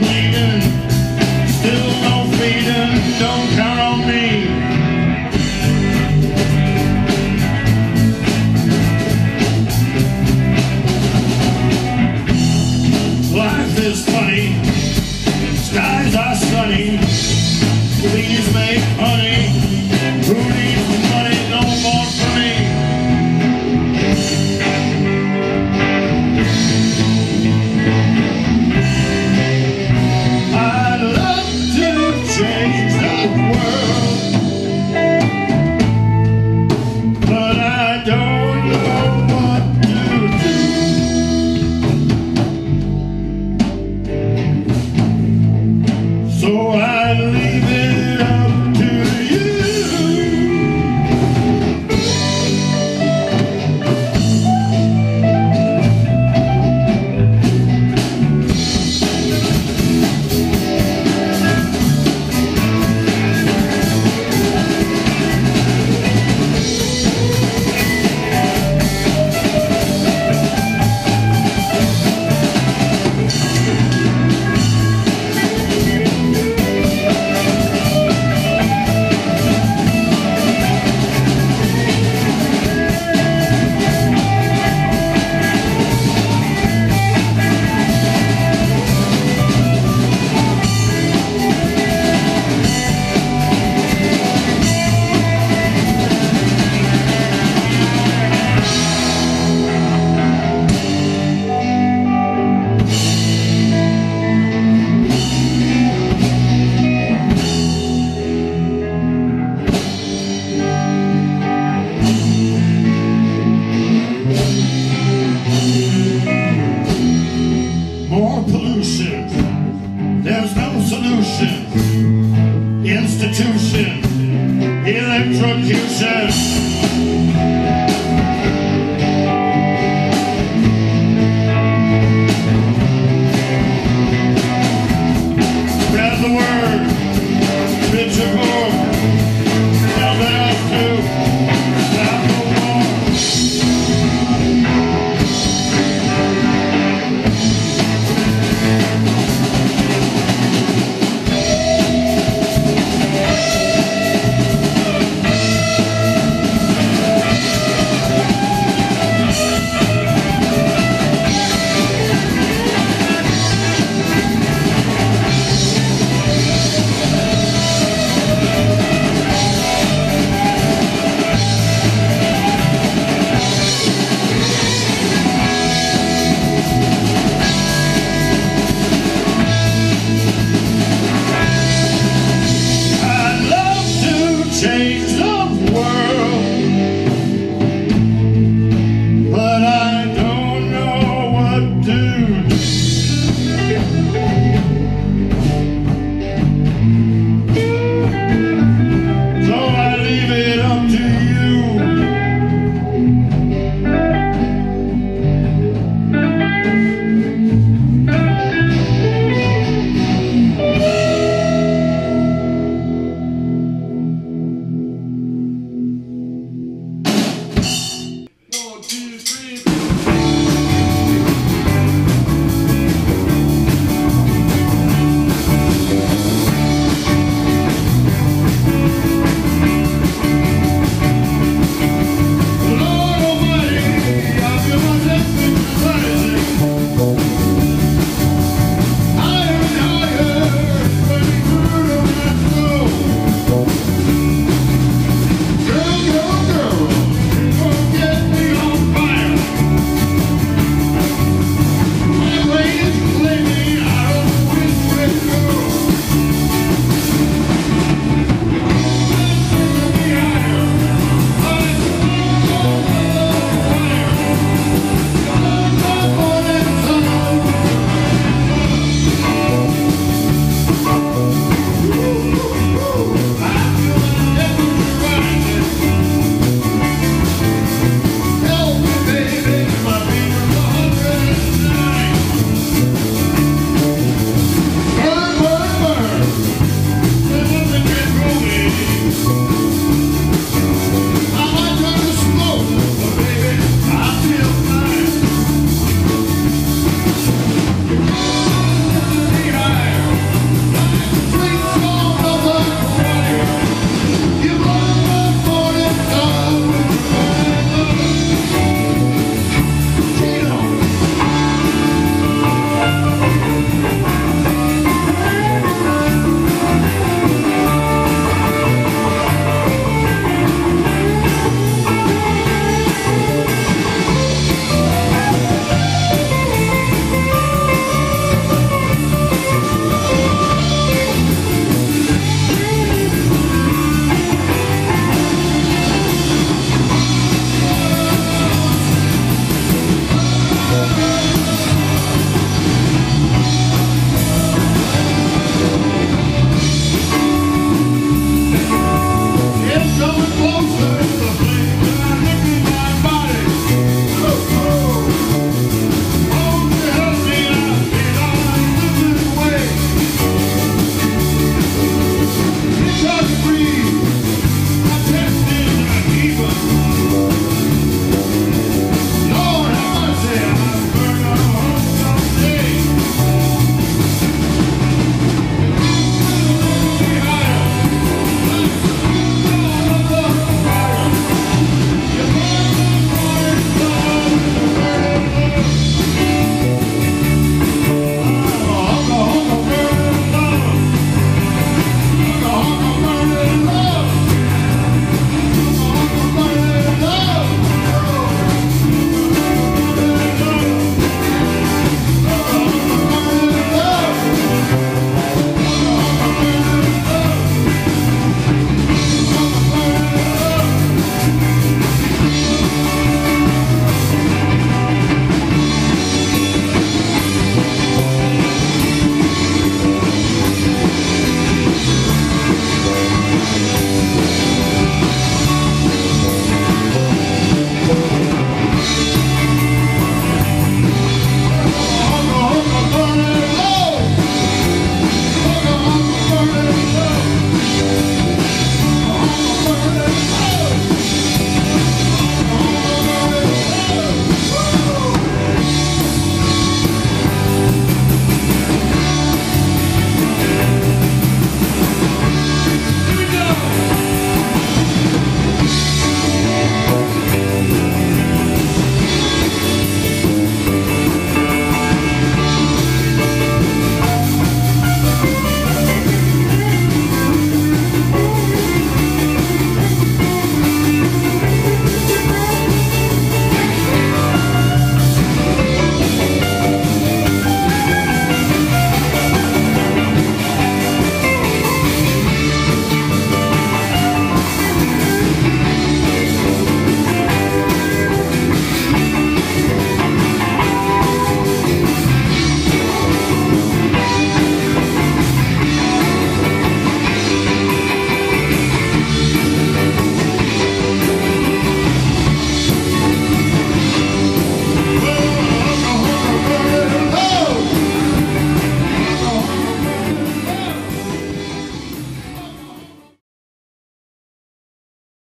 bleeding, still no feeding. Don't count on me. Life is funny, skies are sunny. change the world.